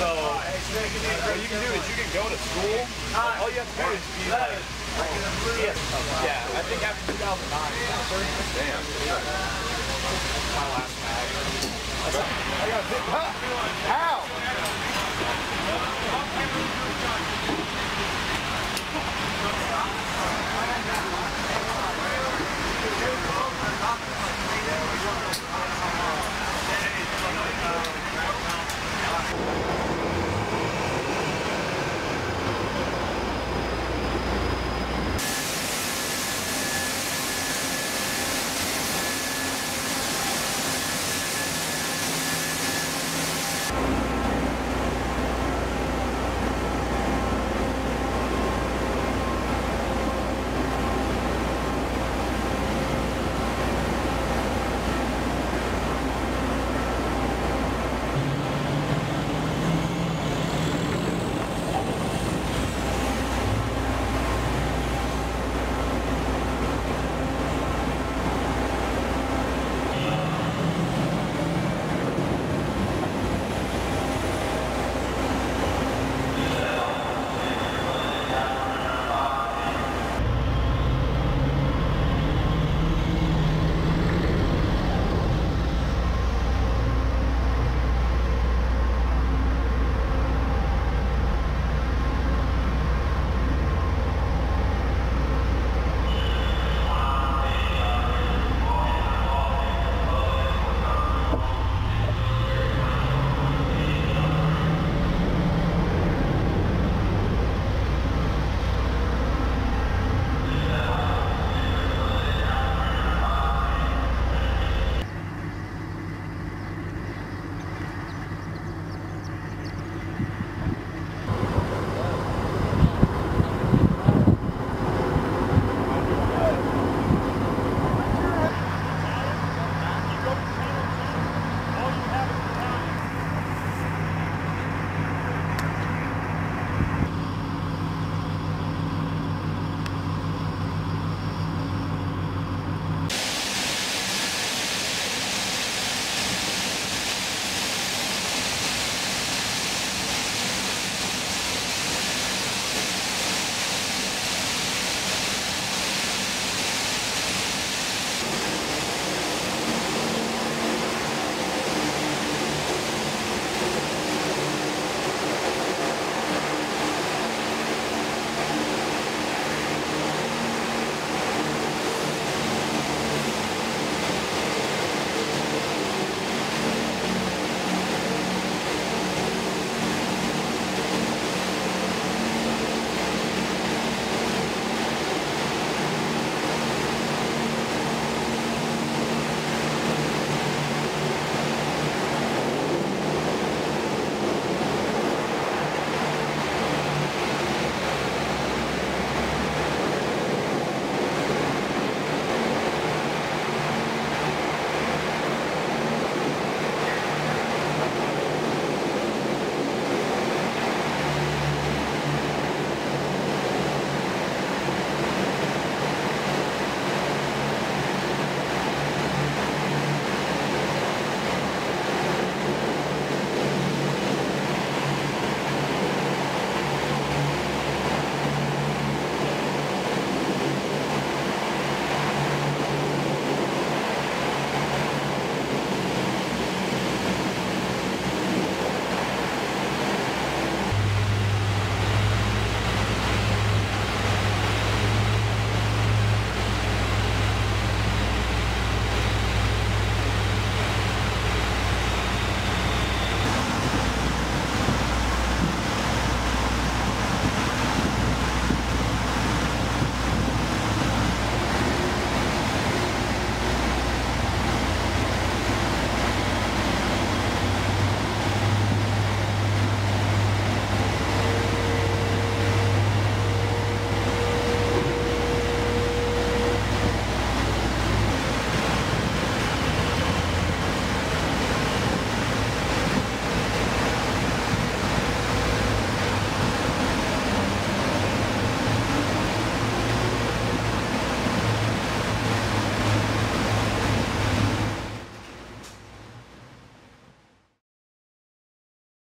So, what you can do is you can go to school. Uh, all you have to do is be uh, like, yeah, I think after 2009, damn. My last bag. I got a big, huh? How?